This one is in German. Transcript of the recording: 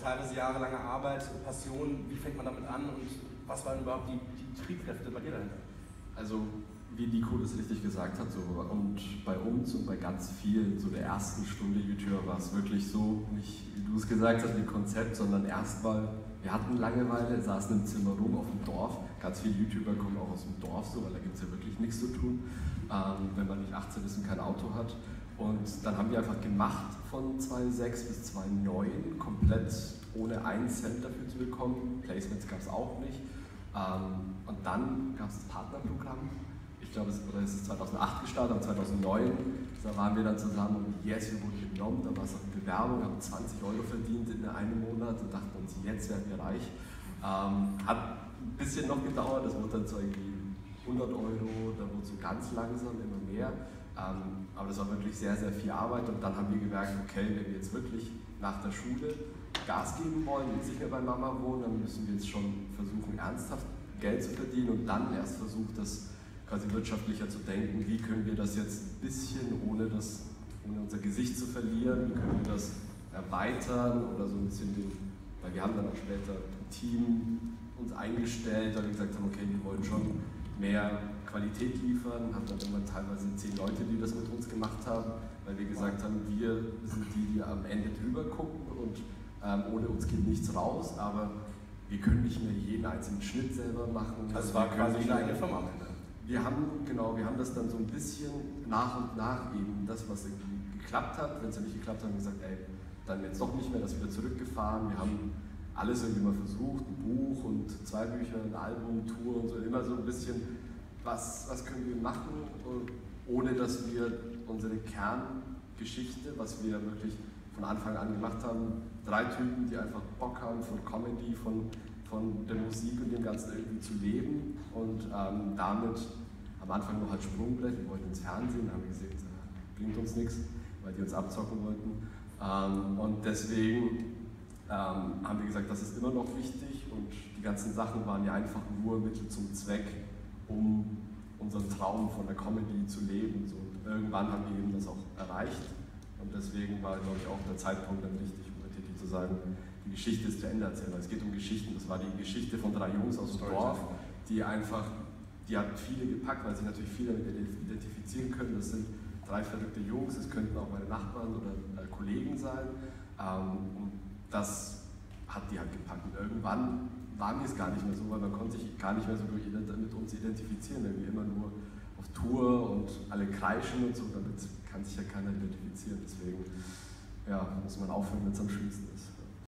teilweise jahrelange Arbeit, Passion. Wie fängt man damit an und was waren überhaupt die, die Triebkräfte bei dir dahinter? Also wie Nico das richtig gesagt hat, so, und bei uns und bei ganz vielen, so der ersten Stunde YouTuber war es wirklich so, nicht wie du es gesagt hast, wie Konzept, sondern erstmal, wir hatten Langeweile, saßen im Zimmer rum auf dem Dorf, ganz viele YouTuber kommen auch aus dem Dorf so, weil da gibt es ja wirklich nichts zu tun, ähm, wenn man nicht 18 ist und kein Auto hat. Und dann haben wir einfach gemacht von 2006 bis 2009, komplett ohne einen Cent dafür zu bekommen. Placements gab es auch nicht. Ähm, und dann gab es das Partnerprogramm ich glaube, es, es ist 2008 gestartet, und 2009, da waren wir dann zusammen und yes, wir wurden genommen, da war es eine Bewerbung, haben 20 Euro verdient in einem Monat und dachten uns, jetzt werden wir reich. Ähm, hat ein bisschen noch gedauert, das wurde dann so irgendwie 100 Euro, da wurde so ganz langsam immer mehr. Ähm, aber das war wirklich sehr, sehr viel Arbeit und dann haben wir gemerkt, okay, wenn wir jetzt wirklich nach der Schule Gas geben wollen, jetzt nicht mehr bei Mama wohnen, dann müssen wir jetzt schon versuchen, ernsthaft Geld zu verdienen und dann erst versucht, das quasi wirtschaftlicher zu denken, wie können wir das jetzt ein bisschen, ohne, das, ohne unser Gesicht zu verlieren, wie können wir das erweitern oder so ein bisschen den, weil wir haben dann auch später ein Team uns eingestellt, weil wir gesagt haben, okay, wir wollen schon mehr Qualität liefern, haben dann irgendwann teilweise zehn Leute, die das mit uns gemacht haben, weil wir gesagt haben, wir sind die, die am Ende drüber gucken und ähm, ohne uns geht nichts raus, aber wir können nicht mehr jeden einzelnen Schnitt selber machen. Also es war quasi eine eigene Firma am Ende wir haben, genau, wir haben das dann so ein bisschen nach und nach eben das, was geklappt hat. Wenn es ja nicht geklappt hat, haben wir gesagt, ey, dann jetzt doch nicht mehr, das wieder zurückgefahren. Wir haben alles irgendwie mal versucht, ein Buch und zwei Bücher, ein Album, Tour und so, immer so ein bisschen, was, was können wir machen, ohne dass wir unsere Kerngeschichte, was wir wirklich von Anfang an gemacht haben, drei Typen, die einfach Bock haben von Comedy, von von der Musik und dem Ganzen irgendwie zu leben und ähm, damit am Anfang noch als Sprungbrett, wir wollten ins Fernsehen, haben wir gesehen, äh, bringt uns nichts, weil die uns abzocken wollten. Ähm, und deswegen ähm, haben wir gesagt, das ist immer noch wichtig und die ganzen Sachen waren ja einfach nur Mittel zum Zweck, um unseren Traum von der Comedy zu leben. So, irgendwann haben wir eben das auch erreicht und deswegen war, glaube ich, auch der Zeitpunkt dann richtig, um tätig zu sagen, die Geschichte ist zu Ende erzählen. Es geht um Geschichten. Das war die Geschichte von drei Jungs aus dem Dorf, die einfach, die hat viele gepackt, weil sie natürlich viele damit identifizieren können. Das sind drei verrückte Jungs, es könnten auch meine Nachbarn oder äh, Kollegen sein. Ähm, und das hat die halt gepackt. Und irgendwann waren wir es gar nicht mehr so, weil man konnte sich gar nicht mehr so mit uns identifizieren, wenn wir immer nur auf Tour und alle kreischen und so, damit kann sich ja keiner identifizieren. Deswegen ja, muss man aufhören, wenn es am schönsten ist.